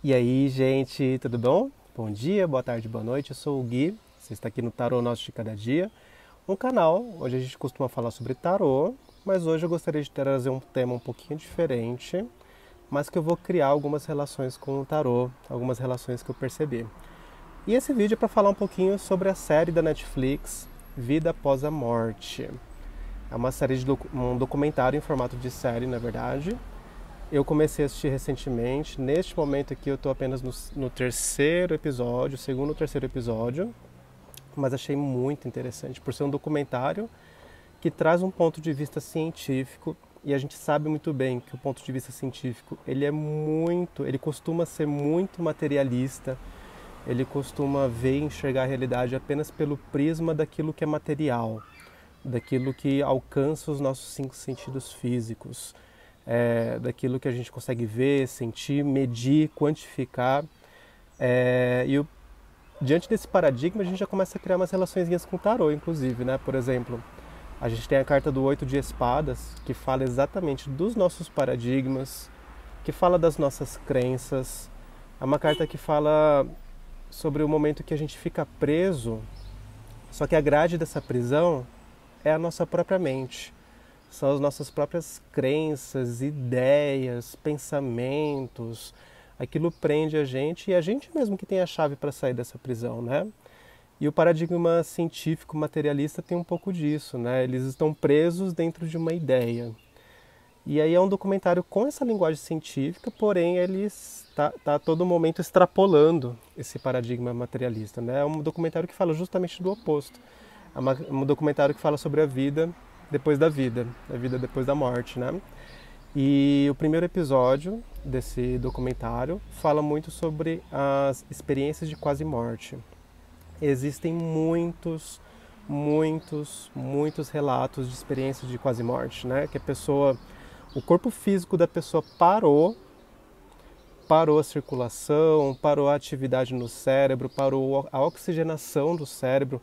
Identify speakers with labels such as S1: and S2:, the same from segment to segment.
S1: E aí, gente, tudo bom? Bom dia, boa tarde, boa noite. Eu sou o Gui. Você está aqui no Tarô Nosso de Cada Dia, um canal onde a gente costuma falar sobre tarô, mas hoje eu gostaria de trazer um tema um pouquinho diferente, mas que eu vou criar algumas relações com o tarô, algumas relações que eu percebi. E esse vídeo é para falar um pouquinho sobre a série da Netflix Vida Após a Morte. É uma série de um documentário em formato de série, na verdade, eu comecei a assistir recentemente. Neste momento aqui eu estou apenas no, no, terceiro episódio, segundo ou terceiro episódio, mas achei muito interessante por ser um documentário que traz um ponto de vista científico e a gente sabe muito bem que o ponto de vista científico ele é muito, ele costuma ser muito materialista. Ele costuma ver e enxergar a realidade apenas pelo prisma daquilo que é material, daquilo que alcança os nossos cinco sentidos físicos é, daquilo que a gente consegue ver, sentir, medir, quantificar. É, e o, diante desse paradigma, a gente já começa a criar umas relações com o tarô, inclusive, né? Por exemplo, a gente tem a carta do Oito de Espadas, que fala exatamente dos nossos paradigmas, que fala das nossas crenças. É uma carta que fala sobre o momento que a gente fica preso, só que a grade dessa prisão é a nossa própria mente são as nossas próprias crenças, ideias, pensamentos. Aquilo prende a gente e a gente mesmo que tem a chave para sair dessa prisão, né? E o paradigma científico materialista tem um pouco disso, né? Eles estão presos dentro de uma ideia. E aí é um documentário com essa linguagem científica, porém ele está tá a todo momento extrapolando esse paradigma materialista, né? É um documentário que fala justamente do oposto. É um documentário que fala sobre a vida depois da vida, a vida depois da morte, né? E o primeiro episódio desse documentário fala muito sobre as experiências de quase morte. Existem muitos, muitos, muitos relatos de experiências de quase morte, né? Que a pessoa, o corpo físico da pessoa parou, parou a circulação, parou a atividade no cérebro, parou a oxigenação do cérebro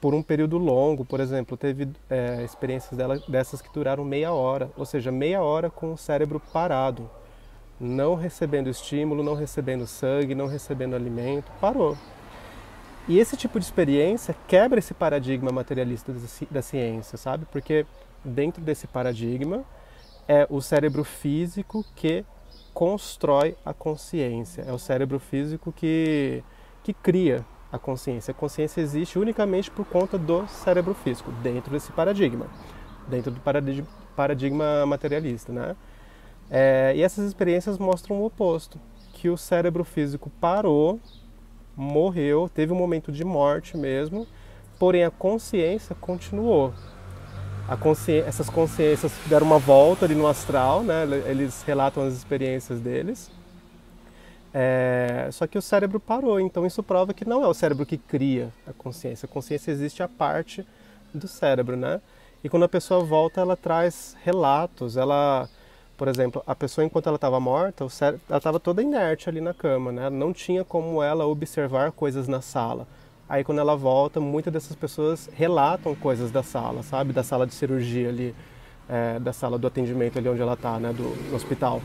S1: por um período longo, por exemplo, teve é, experiências dela, dessas que duraram meia hora, ou seja, meia hora com o cérebro parado, não recebendo estímulo, não recebendo sangue, não recebendo alimento, parou. E esse tipo de experiência quebra esse paradigma materialista da ciência, sabe? Porque dentro desse paradigma é o cérebro físico que constrói a consciência, é o cérebro físico que, que cria a consciência. A consciência existe unicamente por conta do cérebro físico, dentro desse paradigma, dentro do paradigma, materialista, né? É, e essas experiências mostram o oposto, que o cérebro físico parou, morreu, teve um momento de morte mesmo, porém a consciência continuou. A. Essas consciências deram uma volta ali no astral, né? Eles relatam as experiências deles é, só que o cérebro parou, então isso prova que não é o cérebro que cria a consciência. A consciência existe a parte do cérebro, né? E quando a pessoa volta, ela traz relatos. Ela, por exemplo, a pessoa enquanto ela estava morta, o cérebro, ela estava toda inerte ali na cama, né? Não tinha como ela observar coisas na sala. Aí quando ela volta, muitas dessas pessoas relatam coisas da sala, sabe? Da sala de cirurgia ali, é, da sala do atendimento ali onde ela está, né? Do, no hospital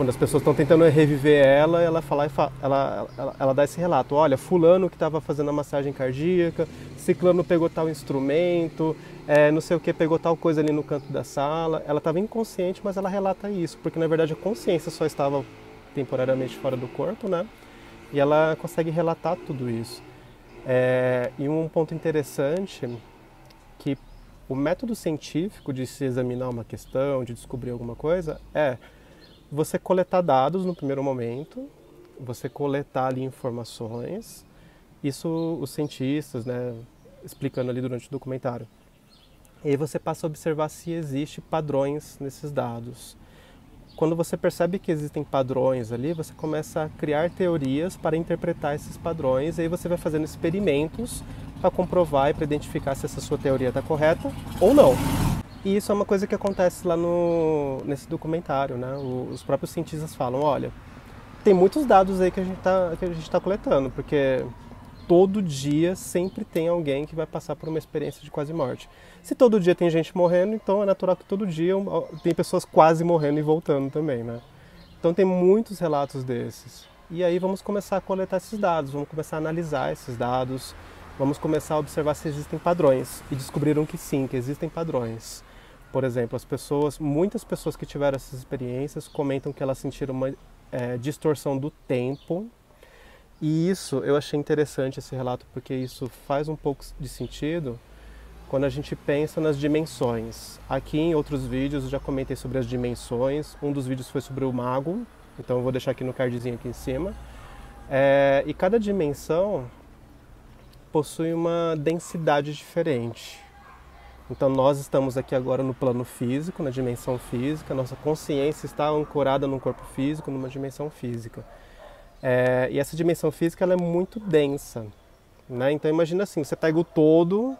S1: quando as pessoas estão tentando reviver ela, ela fala, ela, ela, ela dá esse relato, olha, fulano que estava fazendo a massagem cardíaca, ciclano pegou tal instrumento, é, não sei o que, pegou tal coisa ali no canto da sala. Ela estava inconsciente, mas ela relata isso, porque na verdade a consciência só estava temporariamente fora do corpo, né? E ela consegue relatar tudo isso. É, e um ponto interessante que o método científico de se examinar uma questão, de descobrir alguma coisa, é você coletar dados no primeiro momento, você coletar ali informações, isso os cientistas, né, explicando ali durante o documentário. E aí você passa a observar se existe padrões nesses dados. Quando você percebe que existem padrões ali, você começa a criar teorias para interpretar esses padrões, e aí você vai fazendo experimentos para comprovar e para identificar se essa sua teoria está correta ou não. E isso é uma coisa que acontece lá no, nesse documentário, né? Os próprios cientistas falam, olha, tem muitos dados aí que a gente está tá coletando, porque todo dia sempre tem alguém que vai passar por uma experiência de quase morte. Se todo dia tem gente morrendo, então é natural que todo dia tem pessoas quase morrendo e voltando também, né? Então tem muitos relatos desses. E aí vamos começar a coletar esses dados, vamos começar a analisar esses dados, vamos começar a observar se existem padrões. E descobriram que sim, que existem padrões. Por exemplo, as pessoas, muitas pessoas que tiveram essas experiências comentam que elas sentiram uma é, distorção do tempo. E isso eu achei interessante esse relato porque isso faz um pouco de sentido quando a gente pensa nas dimensões. Aqui em outros vídeos eu já comentei sobre as dimensões. Um dos vídeos foi sobre o mago, então eu vou deixar aqui no cardzinho aqui em cima. É, e cada dimensão possui uma densidade diferente. Então nós estamos aqui agora no plano físico, na dimensão física, nossa consciência está ancorada num corpo físico, numa dimensão física. É, e essa dimensão física ela é muito densa. Né? Então imagina assim, você pega o todo,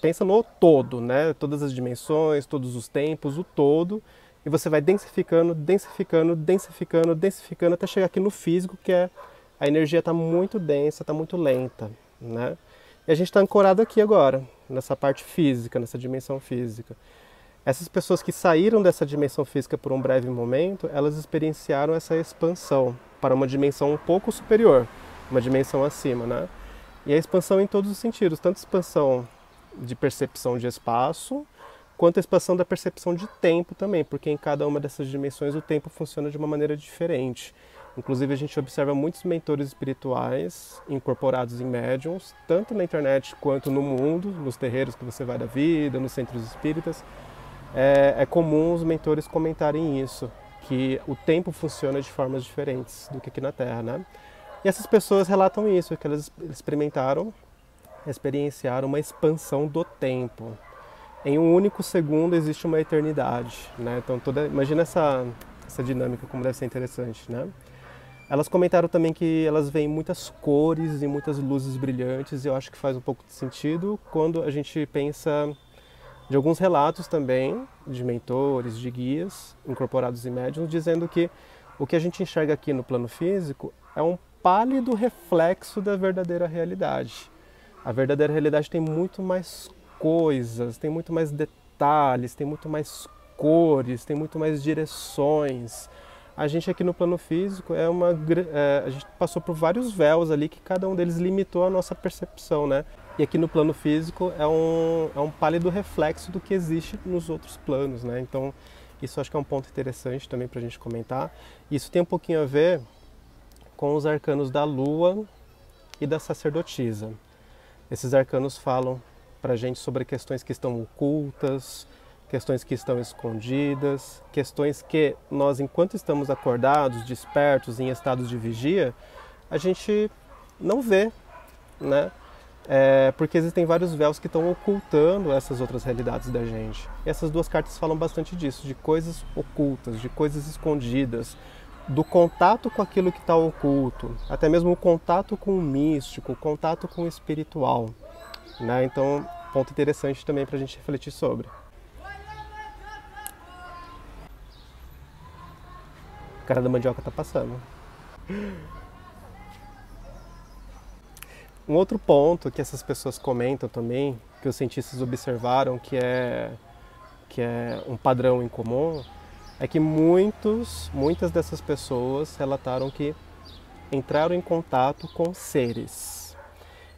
S1: pensa no todo, né? todas as dimensões, todos os tempos, o todo, e você vai densificando, densificando, densificando, densificando até chegar aqui no físico, que é a energia está muito densa, está muito lenta. Né? E a gente está ancorado aqui agora, nessa parte física, nessa dimensão física. Essas pessoas que saíram dessa dimensão física por um breve momento, elas experienciaram essa expansão para uma dimensão um pouco superior, uma dimensão acima, né? E a expansão em todos os sentidos, tanto expansão de percepção de espaço, quanto a expansão da percepção de tempo também, porque em cada uma dessas dimensões o tempo funciona de uma maneira diferente. Inclusive, a gente observa muitos mentores espirituais incorporados em médiums, tanto na internet quanto no mundo, nos terreiros que você vai da vida, nos centros espíritas. É, é comum os mentores comentarem isso, que o tempo funciona de formas diferentes do que aqui na Terra, né? E essas pessoas relatam isso, que elas experimentaram, experienciaram uma expansão do tempo. Em um único segundo existe uma eternidade, né? Então toda, imagina essa essa dinâmica como deve ser interessante, né? Elas comentaram também que elas veem muitas cores e muitas luzes brilhantes, e eu acho que faz um pouco de sentido quando a gente pensa de alguns relatos também de mentores, de guias incorporados em médiums, dizendo que o que a gente enxerga aqui no plano físico é um pálido reflexo da verdadeira realidade. A verdadeira realidade tem muito mais coisas, tem muito mais detalhes, tem muito mais cores, tem muito mais direções a gente aqui no plano físico é uma é, a gente passou por vários véus ali que cada um deles limitou a nossa percepção, né? E aqui no plano físico é um, é um pálido reflexo do que existe nos outros planos, né? Então isso acho que é um ponto interessante também para a gente comentar. Isso tem um pouquinho a ver com os arcanos da Lua e da sacerdotisa. Esses arcanos falam para a gente sobre questões que estão ocultas, questões que estão escondidas, questões que nós, enquanto estamos acordados, despertos, em estados de vigia, a gente não vê, né? É, porque existem vários véus que estão ocultando essas outras realidades da gente. E essas duas cartas falam bastante disso, de coisas ocultas, de coisas escondidas, do contato com aquilo que está oculto, até mesmo o contato com o místico, o contato com o espiritual. Né? Então, ponto interessante também para a gente refletir sobre. Cara da mandioca tá passando. Um outro ponto que essas pessoas comentam também, que os cientistas observaram que é, que é um padrão em comum, é que muitos, muitas dessas pessoas relataram que entraram em contato com seres.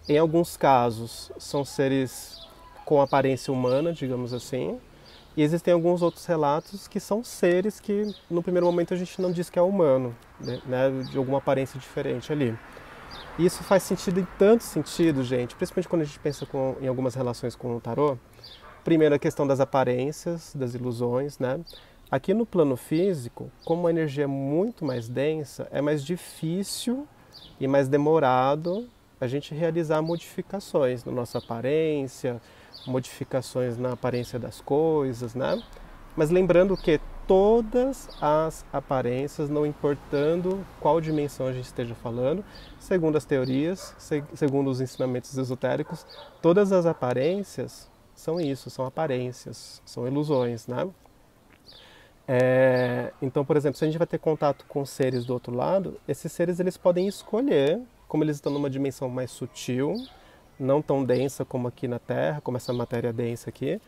S1: Em alguns casos, são seres com aparência humana, digamos assim, e existem alguns outros relatos que são seres que no primeiro momento a gente não diz que é humano, né? né de alguma aparência diferente ali. E isso faz sentido em tanto sentido, gente, principalmente quando a gente pensa com, em algumas relações com o tarô. Primeiro a questão das aparências, das ilusões, né? Aqui no plano físico, como a energia é muito mais densa, é mais difícil e mais demorado a gente realizar modificações na nossa aparência, modificações na aparência das coisas, né? Mas lembrando que todas as aparências, não importando qual dimensão a gente esteja falando, segundo as teorias, segundo os ensinamentos esotéricos, todas as aparências são isso, são aparências, são ilusões, né? É, então, por exemplo, se a gente vai ter contato com seres do outro lado, esses seres eles podem escolher, como eles estão numa dimensão mais sutil, não tão densa como aqui na Terra, como essa matéria densa aqui.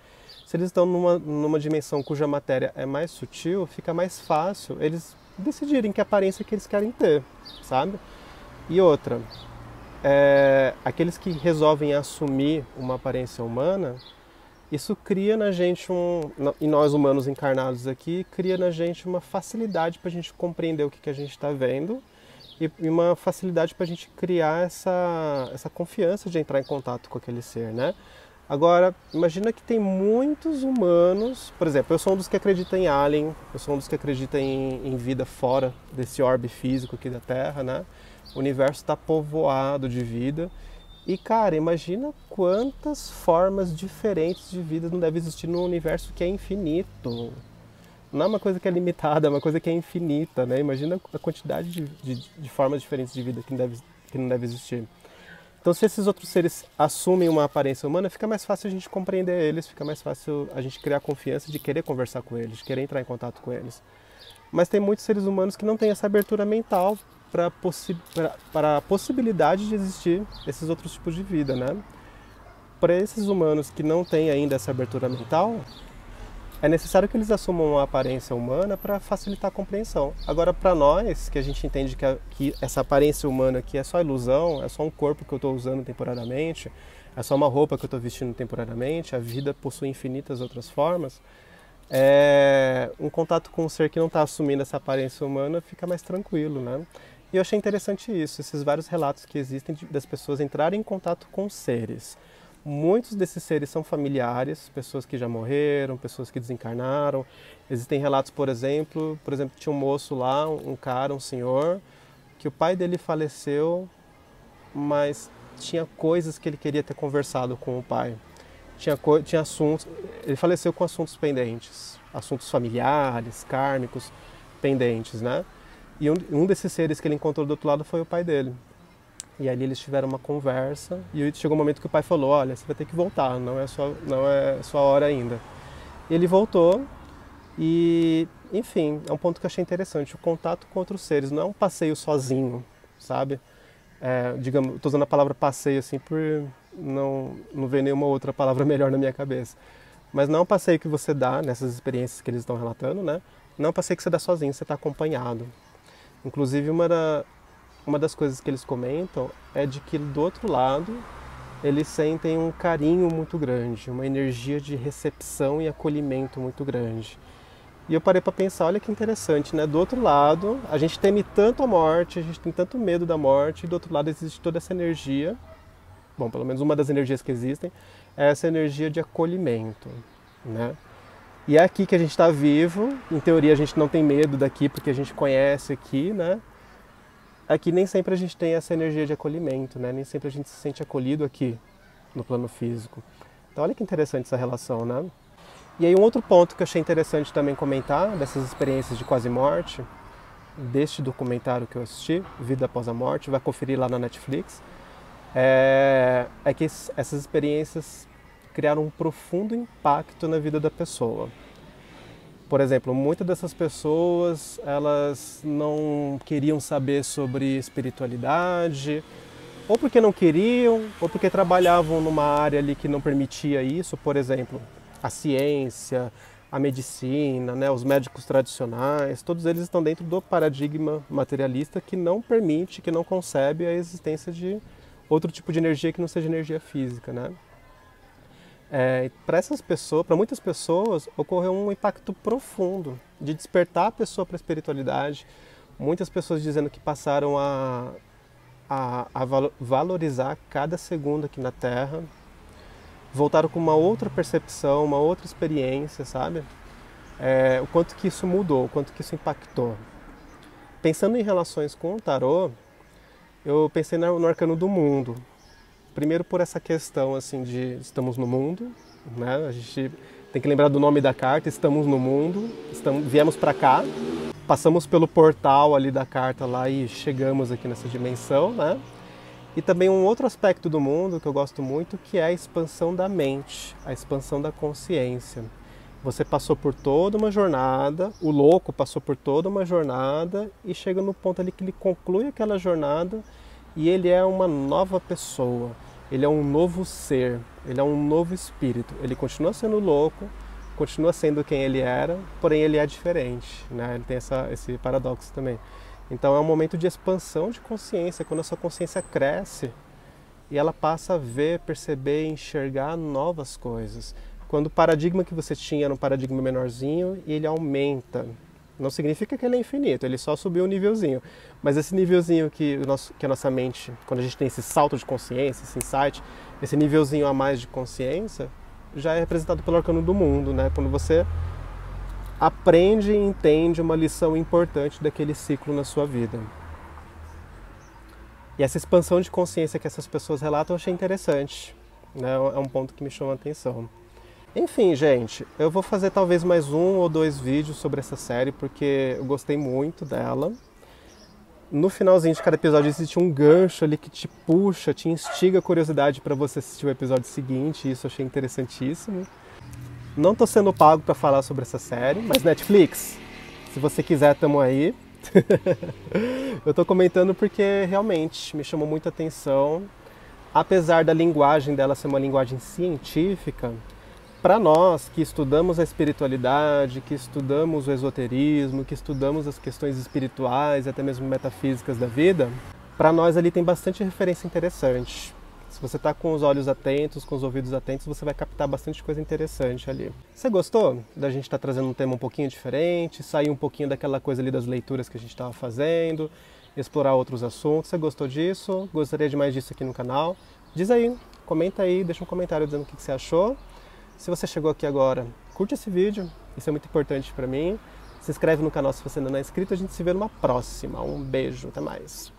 S1: Se eles estão numa, numa dimensão cuja matéria é mais sutil, fica mais fácil eles decidirem que aparência que eles querem ter, sabe? E outra, é, aqueles que resolvem assumir uma aparência humana, isso cria na gente um, e nós humanos encarnados aqui, cria na gente uma facilidade para a gente compreender o que, que a gente está vendo e uma facilidade para a gente criar essa, essa confiança de entrar em contato com aquele ser, né? Agora, imagina que tem muitos humanos, por exemplo, eu sou um dos que acredita em alien, eu sou um dos que acredita em, em vida fora desse orbe físico aqui da Terra, né? O universo está povoado de vida. E cara, imagina quantas formas diferentes de vida não deve existir no universo que é infinito. Não é uma coisa que é limitada, é uma coisa que é infinita, né? Imagina a quantidade de, de, de formas diferentes de vida que não, deve, que não deve existir. Então, se esses outros seres assumem uma aparência humana, fica mais fácil a gente compreender eles, fica mais fácil a gente criar confiança de querer conversar com eles, de querer entrar em contato com eles. Mas tem muitos seres humanos que não têm essa abertura mental para possi a possibilidade de existir esses outros tipos de vida, né? Para esses humanos que não têm ainda essa abertura mental, é necessário que eles assumam uma aparência humana para facilitar a compreensão. Agora, para nós, que a gente entende que, a, que, essa aparência humana aqui é só ilusão, é só um corpo que eu estou usando temporariamente, é só uma roupa que eu estou vestindo temporariamente, a vida possui infinitas outras formas, é, um contato com um ser que não está assumindo essa aparência humana fica mais tranquilo, né? E eu achei interessante isso, esses vários relatos que existem de, das pessoas entrarem em contato com seres. Muitos desses seres são familiares, pessoas que já morreram, pessoas que desencarnaram. Existem relatos, por exemplo, por exemplo, tinha um moço lá, um cara, um senhor, que o pai dele faleceu, mas tinha coisas que ele queria ter conversado com o pai. Tinha, tinha assuntos, ele faleceu com assuntos pendentes, assuntos familiares, kármicos, pendentes, né? E um, um desses seres que ele encontrou do outro lado foi o pai dele. E ali eles tiveram uma conversa e chegou um momento que o pai falou: "Olha, você vai ter que voltar, não é sua não é sua hora ainda". Ele voltou e, enfim, é um ponto que eu achei interessante, o contato com outros seres, não é um passeio sozinho, sabe? É, digamos, estou usando a palavra passeio assim por não não ver nenhuma outra palavra melhor na minha cabeça. Mas não é um passeio que você dá nessas experiências que eles estão relatando, né? Não é um passeio que você dá sozinho, você está acompanhado. Inclusive, uma, uma das coisas que eles comentam é de que do outro lado eles sentem um carinho muito grande, uma energia de recepção e acolhimento muito grande. E eu parei para pensar, olha que interessante, né? Do outro lado, a gente teme tanto a morte, a gente tem tanto medo da morte, e do outro lado existe toda essa energia. Bom, pelo menos uma das energias que existem é essa energia de acolhimento, né? E é aqui que a gente está vivo. Em teoria, a gente não tem medo daqui porque a gente conhece aqui, né? Aqui nem sempre a gente tem essa energia de acolhimento, né? Nem sempre a gente se sente acolhido aqui no plano físico. Então, olha que interessante essa relação, né? E aí, um outro ponto que eu achei interessante também comentar dessas experiências de quase morte, deste documentário que eu assisti, Vida Após a Morte, vai conferir lá na Netflix, é, é que essas experiências criaram um profundo impacto na vida da pessoa. Por exemplo, muitas dessas pessoas elas não queriam saber sobre espiritualidade, ou porque não queriam, ou porque trabalhavam numa área ali que não permitia isso, por exemplo, a ciência, a medicina, né, os médicos tradicionais, todos eles estão dentro do paradigma materialista que não permite, que não concebe a existência de outro tipo de energia que não seja energia física, né? É, para essas pessoas, para muitas pessoas, ocorreu um impacto profundo de despertar a pessoa para a espiritualidade. Muitas pessoas dizendo que passaram a, a, a valorizar cada segundo aqui na Terra, voltaram com uma outra percepção, uma outra experiência, sabe? É, o quanto que isso mudou, o quanto que isso impactou. Pensando em relações com o tarô, eu pensei no arcano do mundo, Primeiro por essa questão assim de estamos no mundo, né? A gente tem que lembrar do nome da carta, estamos no mundo, estamos, viemos para cá, passamos pelo portal ali da carta lá e chegamos aqui nessa dimensão, né? E também um outro aspecto do mundo que eu gosto muito, que é a expansão da mente, a expansão da consciência. Você passou por toda uma jornada, o louco passou por toda uma jornada e chega no ponto ali que ele conclui aquela jornada e ele é uma nova pessoa, ele é um novo ser, ele é um novo espírito. Ele continua sendo louco, continua sendo quem ele era, porém ele é diferente, né? Ele tem essa, esse paradoxo também. Então é um momento de expansão de consciência, quando a sua consciência cresce e ela passa a ver, perceber, enxergar novas coisas. Quando o paradigma que você tinha era um paradigma menorzinho e ele aumenta. Não significa que ele é infinito, ele só subiu um nívelzinho. Mas esse nívelzinho que, que a nossa mente, quando a gente tem esse salto de consciência, esse insight, esse nívelzinho a mais de consciência, já é representado pelo arcano do mundo, né? Quando você aprende e entende uma lição importante daquele ciclo na sua vida. E essa expansão de consciência que essas pessoas relatam eu achei interessante. Né? É um ponto que me chama a atenção. Enfim, gente, eu vou fazer talvez mais um ou dois vídeos sobre essa série porque eu gostei muito dela. No finalzinho de cada episódio existe um gancho ali que te puxa, te instiga a curiosidade para você assistir o episódio seguinte, e isso eu achei interessantíssimo. Não estou sendo pago para falar sobre essa série, mas Netflix, se você quiser, tamo aí. eu estou comentando porque realmente me chamou muita atenção. Apesar da linguagem dela ser uma linguagem científica, para nós que estudamos a espiritualidade, que estudamos o esoterismo, que estudamos as questões espirituais, até mesmo metafísicas da vida, para nós ali tem bastante referência interessante. Se você está com os olhos atentos, com os ouvidos atentos, você vai captar bastante coisa interessante ali. Você gostou da gente estar tá trazendo um tema um pouquinho diferente, sair um pouquinho daquela coisa ali das leituras que a gente estava fazendo, explorar outros assuntos? Você gostou disso? Gostaria de mais disso aqui no canal? Diz aí, comenta aí, deixa um comentário dizendo o que você achou. Se você chegou aqui agora, curte esse vídeo, isso é muito importante para mim. Se inscreve no canal se você ainda não é inscrito. A gente se vê numa próxima. Um beijo, até mais.